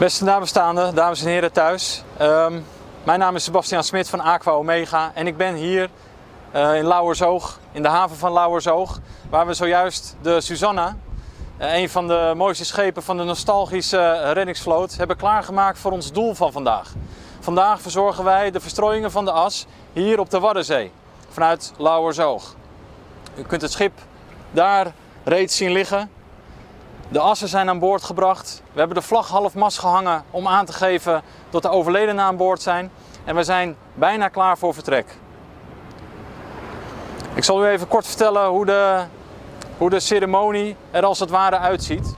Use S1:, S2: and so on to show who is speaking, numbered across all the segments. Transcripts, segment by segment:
S1: Beste nabestaanden, dames en heren thuis. Um, mijn naam is Sebastian Smit van Aqua Omega en ik ben hier uh, in Lauwersoog, in de haven van Lauwersoog, waar we zojuist de Susanna, uh, een van de mooiste schepen van de nostalgische reddingsvloot, hebben klaargemaakt voor ons doel van vandaag. Vandaag verzorgen wij de verstrooiingen van de as hier op de Waddenzee, vanuit Lauwersoog. U kunt het schip daar reeds zien liggen. De assen zijn aan boord gebracht. We hebben de vlag half mast gehangen om aan te geven dat de overledenen aan boord zijn. En we zijn bijna klaar voor vertrek. Ik zal u even kort vertellen hoe de, hoe de ceremonie er als het ware uitziet.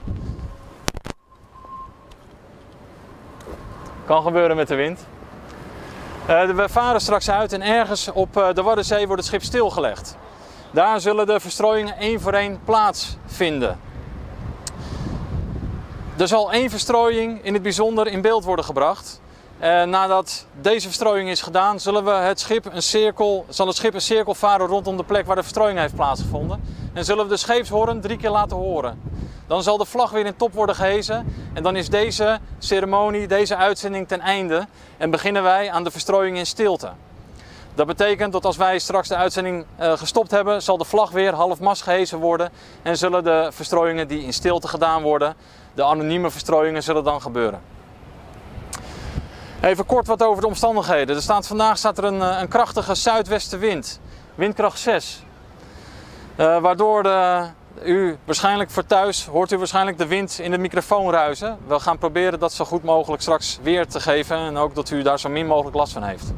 S1: Kan gebeuren met de wind. Uh, we varen straks uit en ergens op uh, de Waddenzee wordt het schip stilgelegd. Daar zullen de verstrooiingen één voor één plaatsvinden. Er zal één verstrooiing in het bijzonder in beeld worden gebracht. En nadat deze verstrooiing is gedaan, zullen we het schip een cirkel, zal het schip een cirkel varen rondom de plek waar de verstrooiing heeft plaatsgevonden. En zullen we de scheepshoorn drie keer laten horen. Dan zal de vlag weer in top worden gehezen. En dan is deze ceremonie, deze uitzending ten einde. En beginnen wij aan de verstrooiing in stilte. Dat betekent dat als wij straks de uitzending uh, gestopt hebben, zal de vlag weer half mast gehezen worden. En zullen de verstrooiingen die in stilte gedaan worden, de anonieme verstrooiingen, zullen dan gebeuren. Even kort wat over de omstandigheden. Er staat, vandaag staat er een, eh, een krachtige zuidwestenwind, windkracht 6. Uh, waardoor de, u waarschijnlijk voor thuis hoort u waarschijnlijk de wind in de microfoon ruizen. We gaan proberen dat zo goed mogelijk straks weer te geven en ook dat u daar zo min mogelijk last van heeft.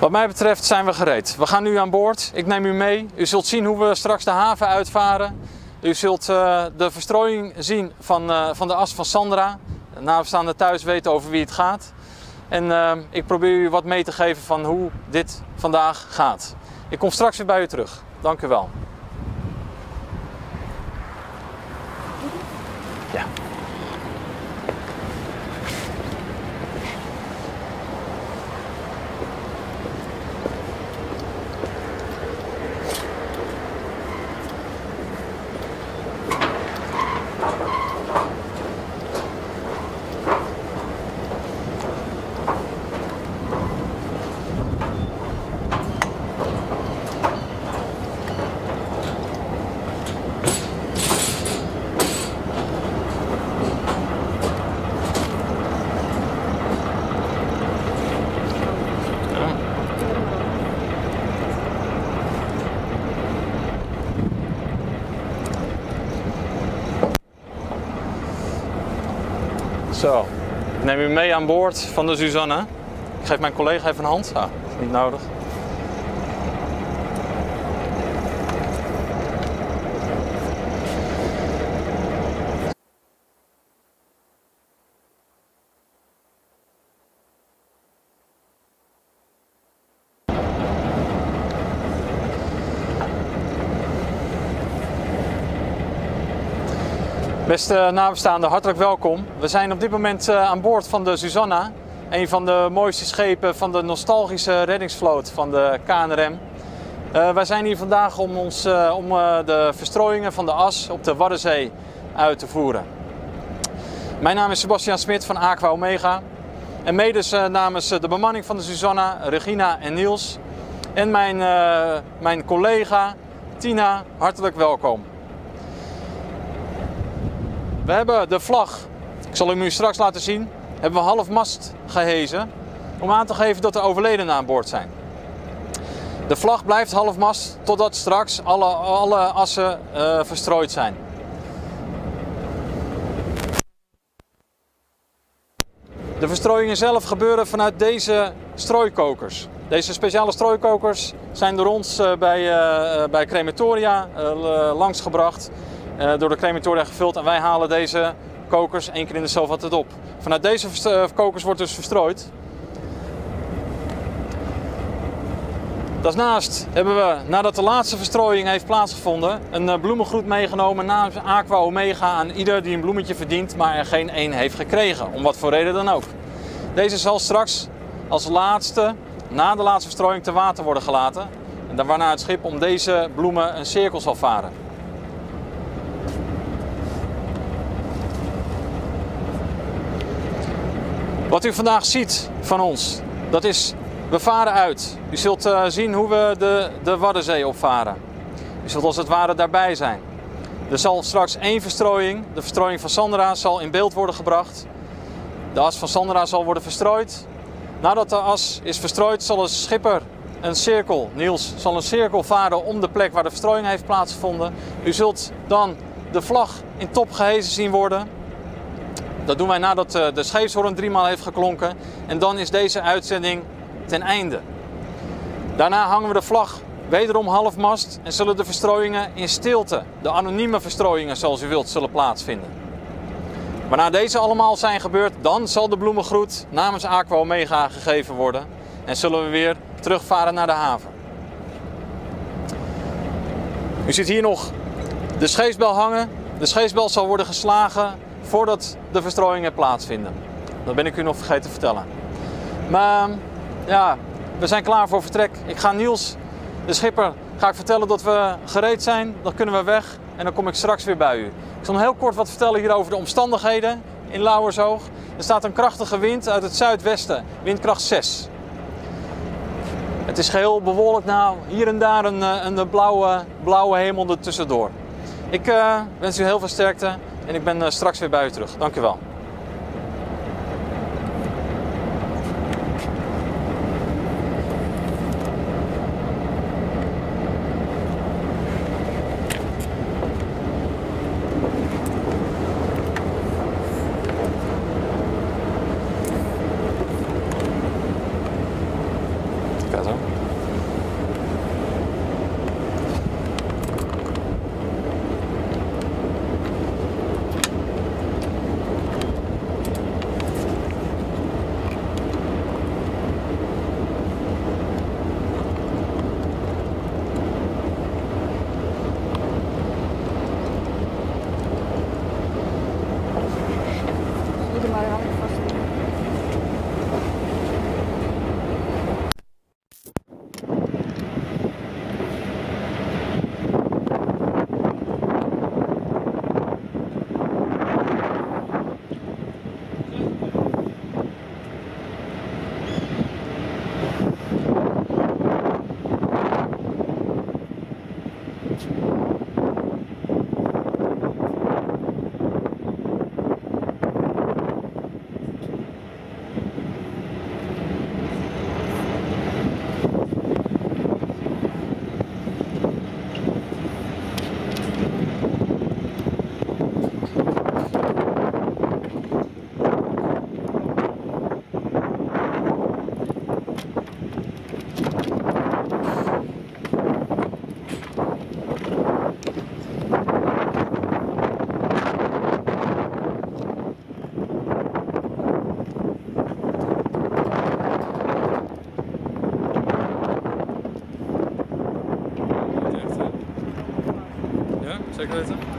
S1: Wat mij betreft zijn we gereed. We gaan nu aan boord. Ik neem u mee. U zult zien hoe we straks de haven uitvaren. U zult uh, de verstrooiing zien van, uh, van de as van Sandra. De nabestaanden thuis weten over wie het gaat. En uh, ik probeer u wat mee te geven van hoe dit vandaag gaat. Ik kom straks weer bij u terug. Dank u wel. Zo, ik neem u mee aan boord van de Suzanne. Ik geef mijn collega even een hand. Ah, niet nodig. Beste nabestaanden, hartelijk welkom. We zijn op dit moment eh, aan boord van de Susanna, een van de mooiste schepen van de nostalgische reddingsvloot van de KNRM. Uh, wij zijn hier vandaag om, ons, uh, om de verstrooiingen van de as op de Waddenzee uit te voeren. Mijn naam is Sebastian Smit van Aqua Omega. En mede namens de bemanning van de Susanna, Regina en Niels. En mijn, mijn collega Tina, hartelijk welkom. We hebben de vlag, ik zal u straks laten zien, hebben we half mast gehezen om aan te geven dat de overledenen aan boord zijn. De vlag blijft half mast totdat straks alle, alle assen uh, verstrooid zijn. De verstrooiingen zelf gebeuren vanuit deze strooikokers. Deze speciale strooikokers zijn door ons uh, bij, uh, bij crematoria langsgebracht. Eh, door de crematoria gevuld en wij halen deze kokers één keer in de zoveel tijd op. Vanuit deze eh, kokers wordt dus verstrooid. Daarnaast hebben we, nadat de laatste verstrooiing heeft plaatsgevonden, een eh, bloemengroet meegenomen namens Aqua Omega aan ieder die een bloemetje verdient, maar er geen één heeft gekregen, om wat voor reden dan ook. Deze zal straks als laatste, na de laatste verstrooiing, te water worden gelaten. En waarna het schip om deze bloemen een cirkel zal varen. Wat u vandaag ziet van ons, dat is, we varen uit. U zult uh, zien hoe we de, de Waddenzee opvaren. U zult als het ware daarbij zijn. Er zal straks één verstrooiing, de verstrooiing van Sandra, zal in beeld worden gebracht. De as van Sandra zal worden verstrooid. Nadat de as is verstrooid, zal een schipper een cirkel, Niels, zal een cirkel varen om de plek waar de verstrooiing heeft plaatsgevonden. U zult dan de vlag in top gehezen zien worden. Dat doen wij nadat eh, de scheepshoorn driemaal heeft geklonken. En dan is deze uitzending ten einde. Daarna hangen we de vlag wederom halfmast en zullen de verstrooiingen in stilte, de anonieme verstrooiingen zoals u wilt, zullen plaatsvinden. Waarna deze allemaal zijn gebeurd, dan zal de bloemengroet namens Aqua Omega gegeven worden en zullen we weer terugvaren naar de haven. U ziet hier nog de scheepsbel hangen. De scheepsbel zal worden geslagen voordat de verstrooiingen plaatsvinden. Dat ben ik u nog vergeten te vertellen. Maar ja, we zijn klaar voor vertrek. Ik ga Niels, de schipper, ga ik vertellen dat we gereed zijn. Dan kunnen we weg en dan kom ik straks weer bij u. Ik zal heel kort wat vertellen hier over de omstandigheden in Lauwersoog. Er staat een krachtige wind uit het zuidwesten, windkracht 6. Het is geheel bewolkt, nou hier en daar een, eh, een blauwe, blauwe hemel er tussendoor. Ik uh, wens u heel veel sterkte en ik ben uh, straks weer bij u terug. Dank u wel. называется?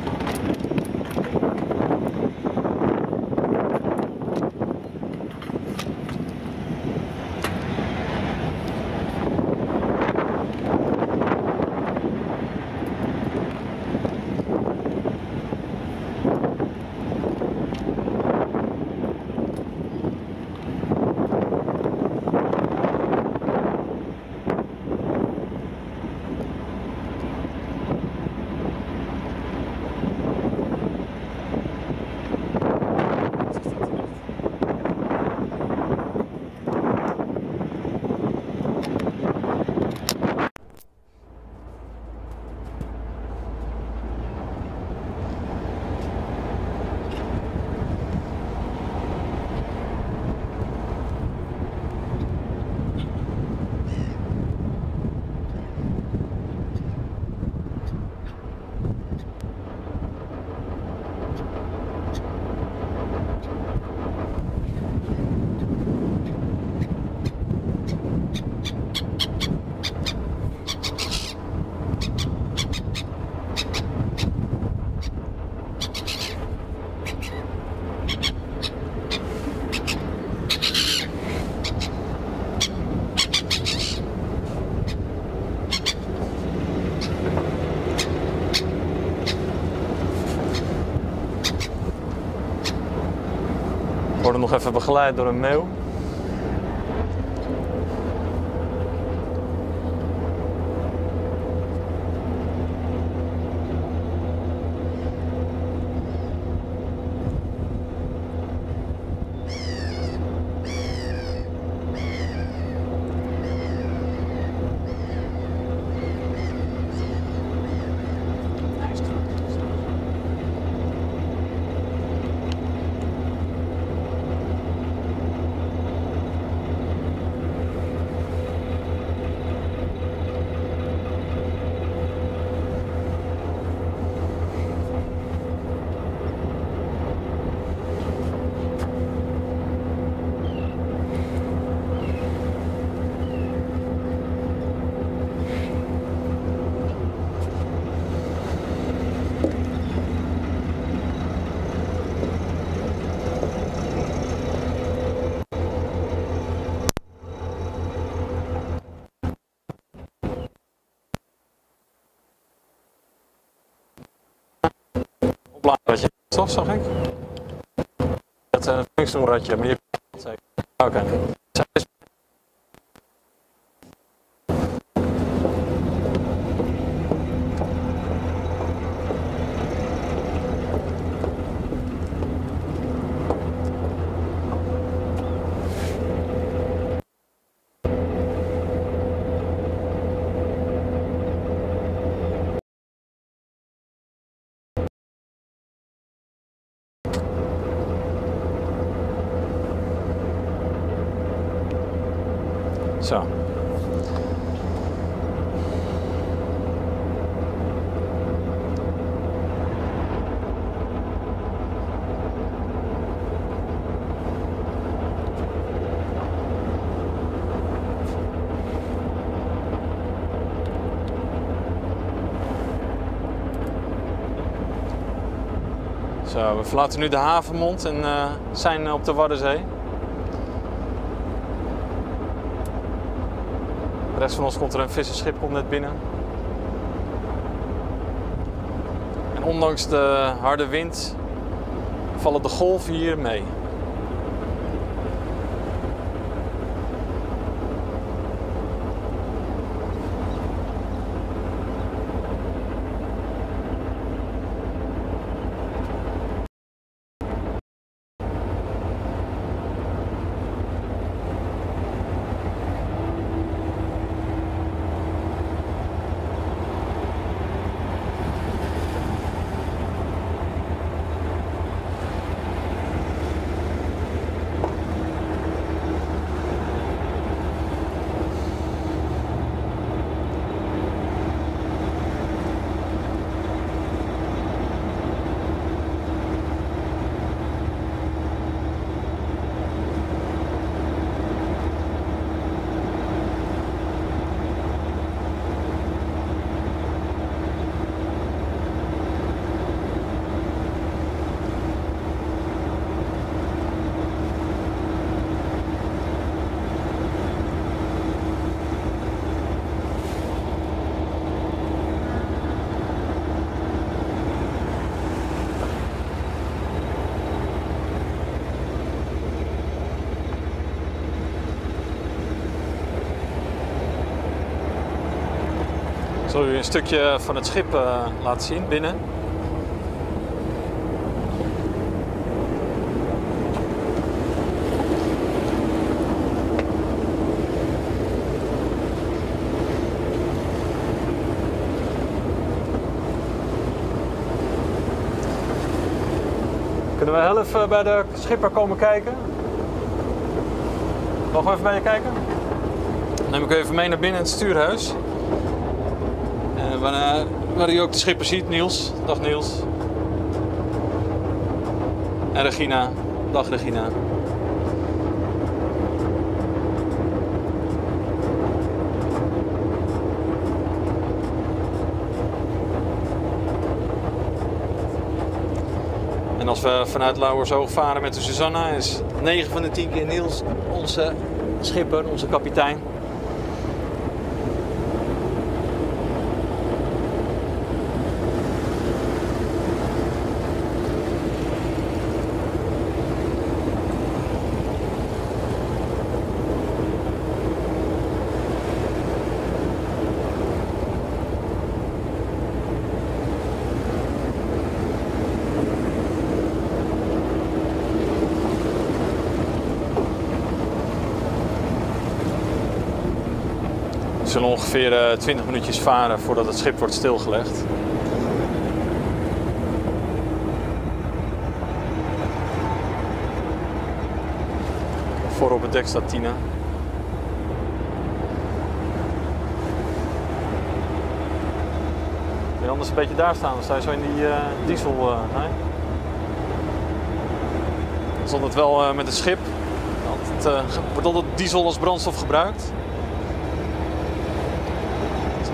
S1: Nog even begeleid door een meeuw. Oplaadje, toch zag ik? Dat is een funksnoerradje, maar die heb je zeker. Oké. Zo. Zo, we verlaten nu de havenmond en uh, zijn op de Waddenzee. Rechts van ons komt er een visserschip komt net binnen. En ondanks de harde wind vallen de golven hier mee. Zal u een stukje van het schip uh, laten zien binnen. Kunnen we heel even bij de schipper komen kijken? We even bij je kijken? Dan neem ik u even mee naar binnen in het stuurhuis. Waar, waar u ook de schipper ziet, Niels. Dag Niels. En Regina. Dag Regina. En als we vanuit Lauwersoog varen met de Susanna, is 9 van de 10 keer Niels onze schipper, onze kapitein. Zullen ongeveer eh, 20 minuutjes varen voordat het schip wordt stilgelegd. Voor op het dek staat Tina. Je anders een beetje daar staan? Dan sta je zo in die eh, diesel. eh nee? Dat is altijd wel eh, met een schip. Altijd, eh, wordt altijd diesel als brandstof gebruikt.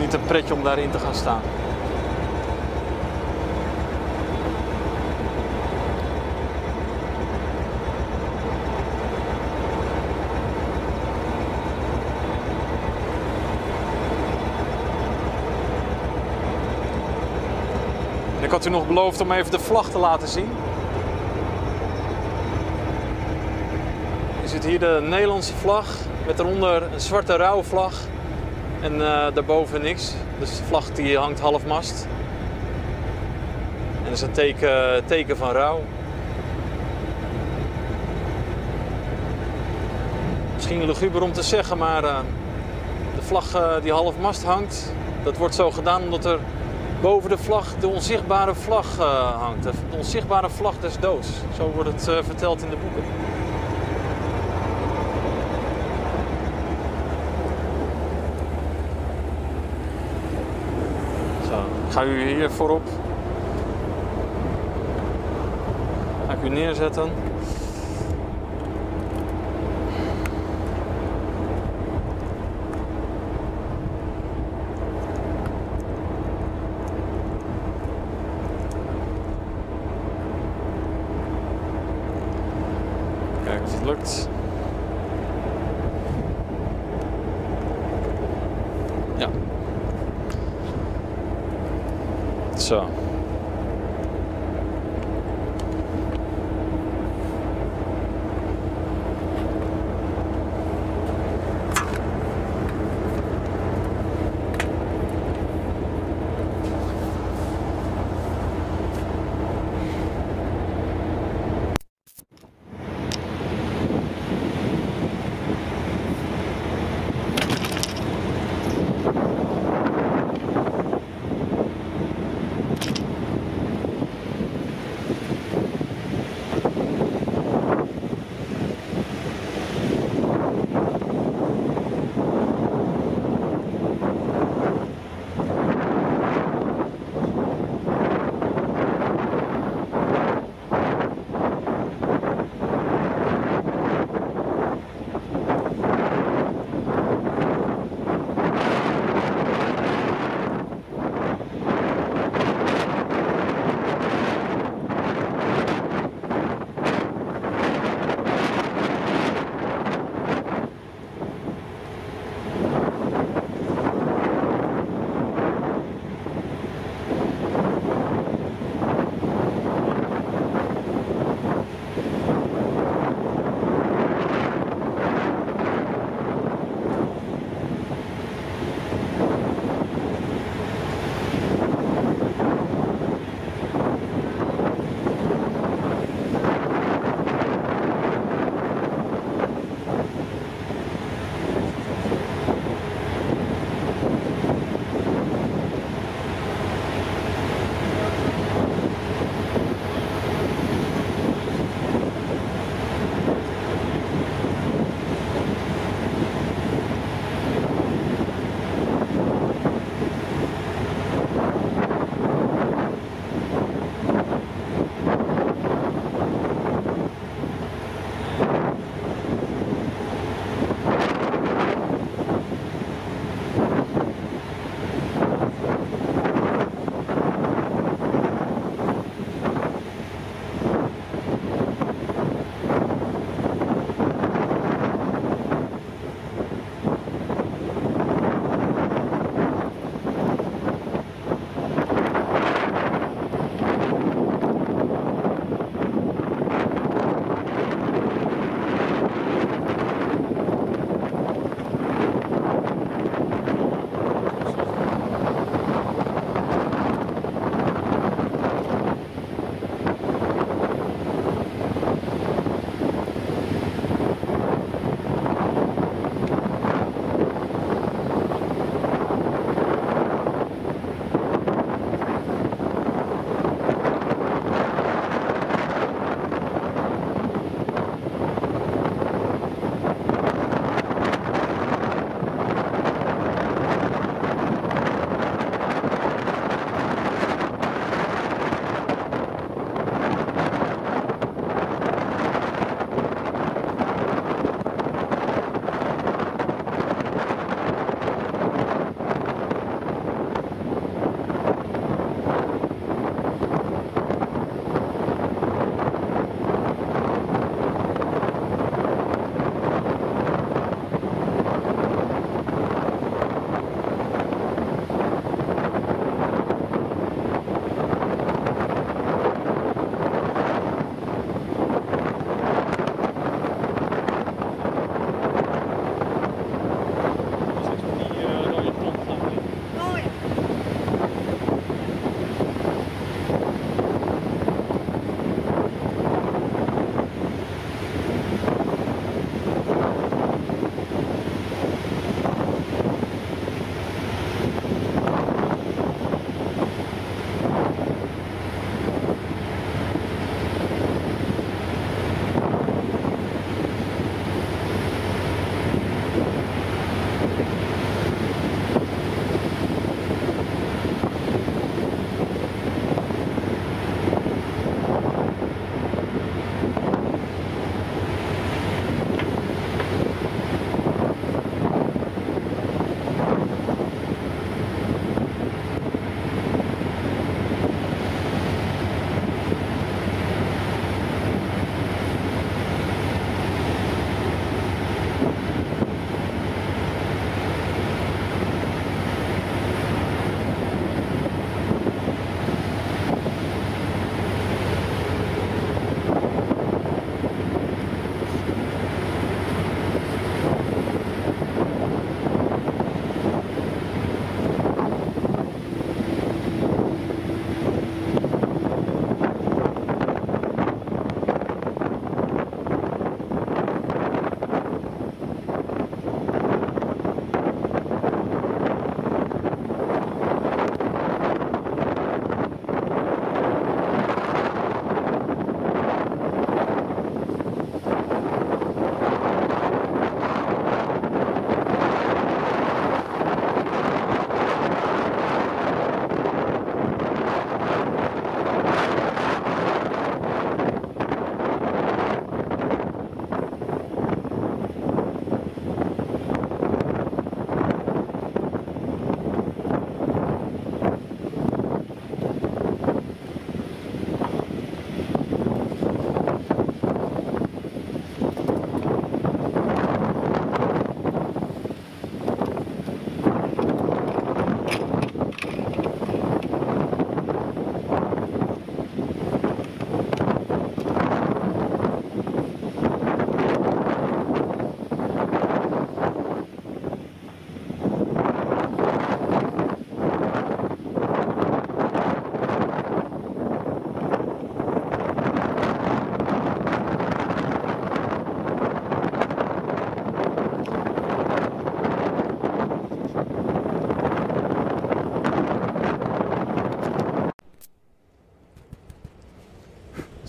S1: Niet een pretje om daarin te gaan staan. Ik had u nog beloofd om even de vlag te laten zien. Je ziet hier de Nederlandse vlag met eronder een zwarte rouwvlag en eh, daarboven niks. Dus de vlag die hangt half mast. En dat is een teken, teken van rouw. Misschien luguber om te zeggen, maar eh, de vlag eh, die half mast hangt, dat wordt zo gedaan omdat er boven de vlag de onzichtbare vlag hangt. De onzichtbare vlag des doods. Zo wordt het verteld in de boeken. Zo, ik ga u hier voorop. Ga u neerzetten. Kijken of het lukt. Ja. Zo.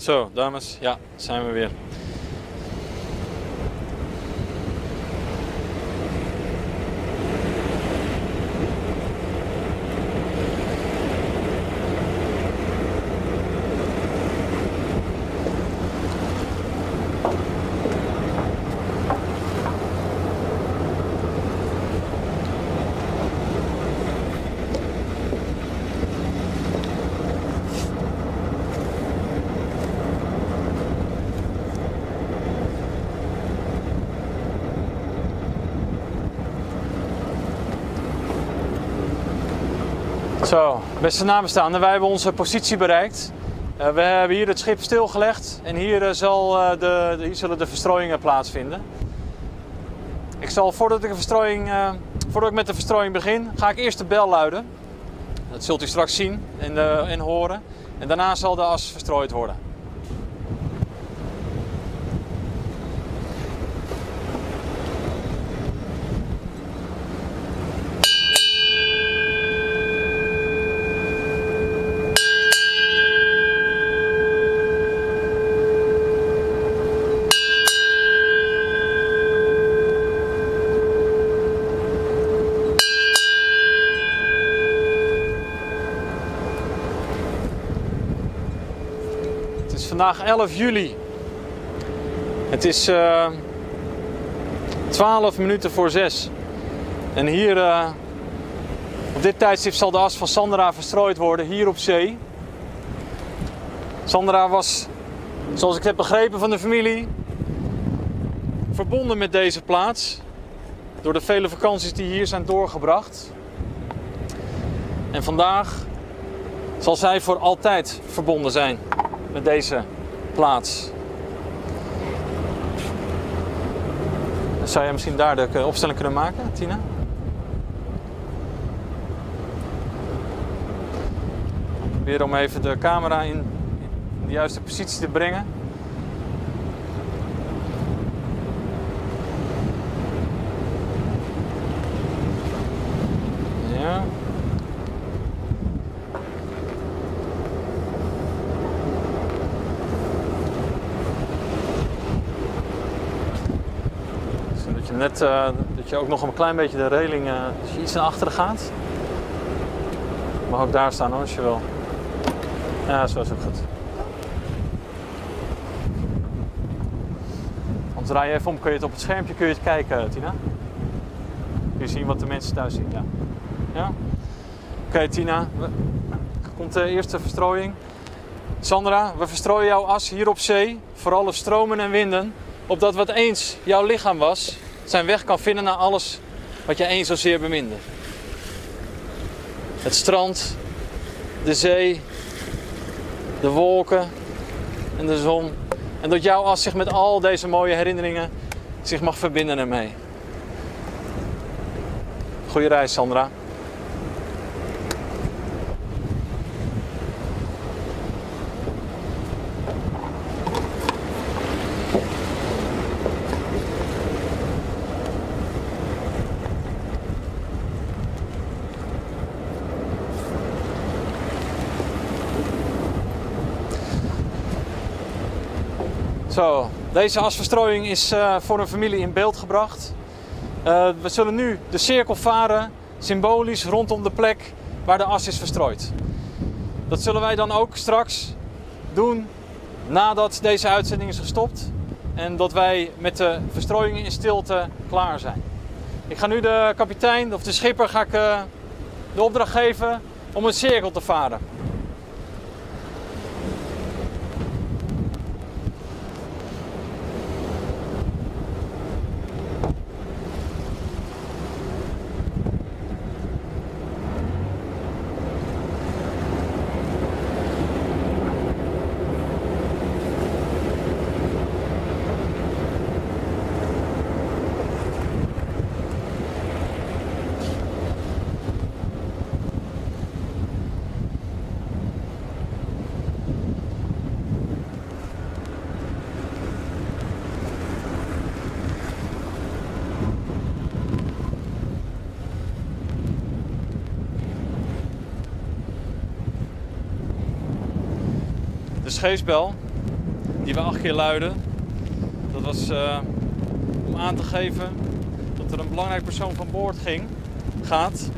S1: Zo, dames, ja, zijn we weer. Zo, beste nabestaanden, wij hebben onze positie bereikt. Uh, we hebben hier het schip stilgelegd en hier, uh, zal, de, de, hier zullen de verstrooiingen plaatsvinden. Ik zal voordat ik, verstrooiing, voordat ik met de verstrooiing begin, ga ik eerst de bel luiden. Dat zult u straks zien en, en horen. En daarna zal de as verstrooid worden. Vandaag 11 juli. Het is uh, eh, 12 minuten voor 6. En hier uh, op dit tijdstip zal de as van Sandra verstrooid worden, hier op zee. Sandra was, zoals ik heb begrepen van de familie, verbonden met deze plaats. Door de vele vakanties die hier zijn doorgebracht. En vandaag zal zij voor altijd verbonden zijn met deze plaats. Zou jij misschien daar de opstelling kunnen maken, Tina? Probeer om even de camera in de juiste positie te brengen. Uh, dat je ook nog een klein beetje de reling, uh, je iets naar achteren gaat. Mag ook daar staan hoor, als je wil. Ja, zo is ook goed. Anders draai je even om, kun je het op het schermpje kun je het kijken, Tina. Kun je zien wat de mensen thuis zien, ja. ja? Oké, Tina. Komt de eerste verstrooiing. Sandra, we verstrooien jouw as hier op zee, voor alle stromen en winden, opdat wat eens jouw lichaam was, zijn weg kan vinden naar alles wat je eens zozeer beminde. Het strand, de zee, de wolken en de zon. En dat jouw as zich met al deze mooie herinneringen zich mag verbinden ermee. Goeie reis, Sandra. Zo, deze asverstrooiing is uh, voor een familie in beeld gebracht. Uh, we zullen nu de cirkel varen, symbolisch rondom de plek waar de as is verstrooid. Dat zullen wij dan ook straks doen nadat deze uitzending is gestopt en dat wij met de verstrooiing in stilte klaar zijn. Ik ga nu de kapitein of de schipper ga ik, uh, de opdracht geven om een cirkel te varen. Scheepsbel die we acht keer luiden. Dat was uh, om aan te geven dat er een belangrijk persoon van boord ging, gaat.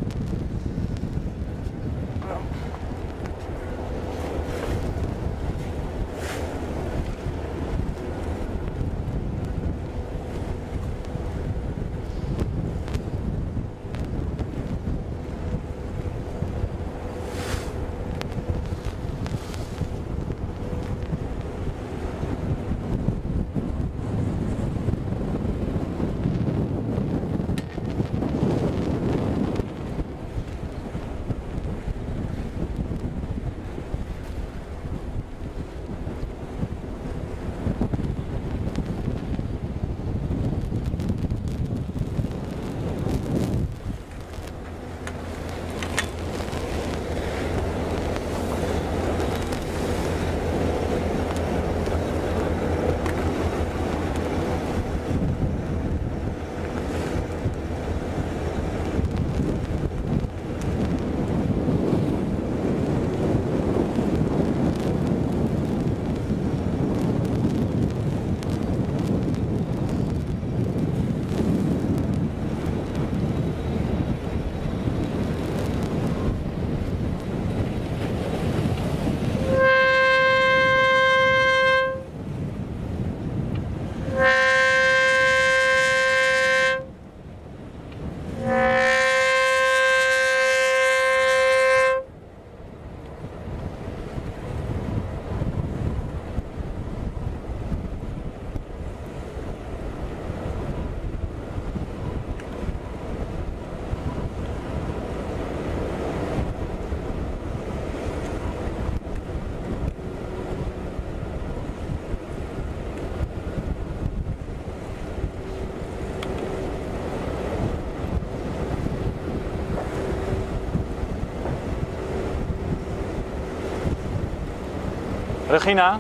S1: Regina,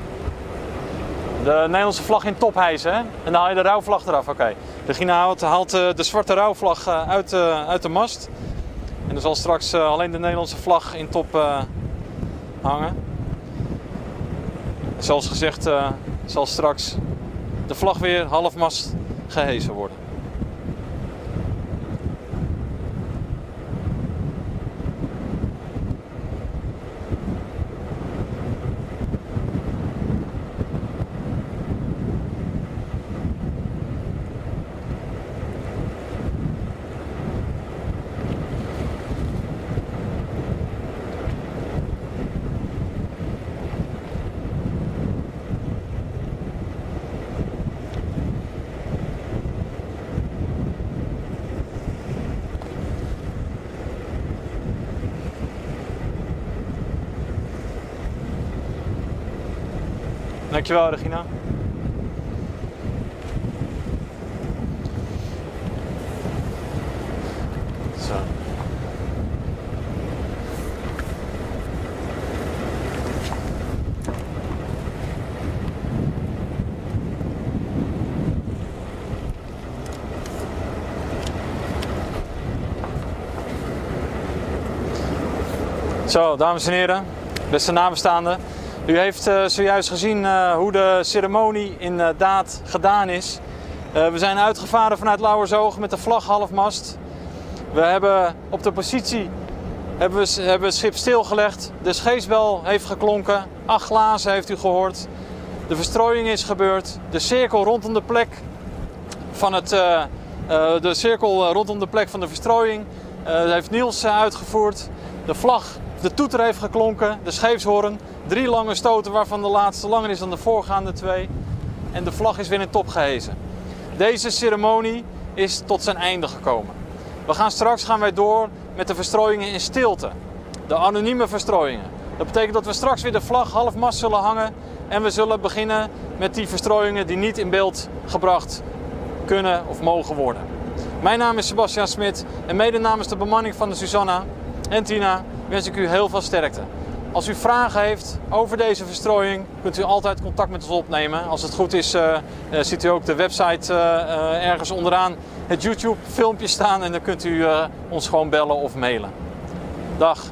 S1: de Nederlandse vlag in top hijsen hè? en dan haal je de rouwvlag eraf. Oké. Regina haalt, haalt, eh, de zwarte rouwvlag eh, uit, uh, uit de mast. En er zal straks alleen de Nederlandse vlag in top hangen. Zoals gezegd zal straks de vlag weer half mast gehezen worden. Dankjewel, Regina. Zo. Zo, dames en heren, beste nabestaanden. U heeft uh, zojuist gezien uh, hoe de ceremonie inderdaad gedaan is. We zijn uitgevaren vanuit Lauwersoog met de vlag halfmast. We hebben op de positie hebben we, hebben het schip stilgelegd. De scheepsbel heeft geklonken. Acht glazen heeft u gehoord. De verstrooiing is gebeurd. De cirkel rondom de plek van het, de cirkel rondom de plek van de verstrooiing heeft Niels uitgevoerd. De vlag de toeter heeft geklonken, de scheepshoorn. Drie lange stoten waarvan de laatste langer is dan de voorgaande twee. En de vlag is weer in top gehezen. Deze ceremonie is tot zijn einde gekomen. We gaan straks gaan wij door met de verstrooiingen in stilte. De anonieme verstrooiingen. Dat betekent dat we straks weer de vlag half mast zullen hangen. En we zullen beginnen met die verstrooiingen die niet in beeld gebracht kunnen of mogen worden. Mijn naam is Sebastian Smit en mede namens de bemanning van de Susanna en Tina wens ik u heel veel sterkte. Als u vragen heeft over deze verstrooiing, kunt u altijd contact met ons opnemen. Als het goed is, uh, ziet u ook de website uh, ergens onderaan het YouTube-filmpje staan en dan kunt u ons gewoon bellen of mailen. Dag.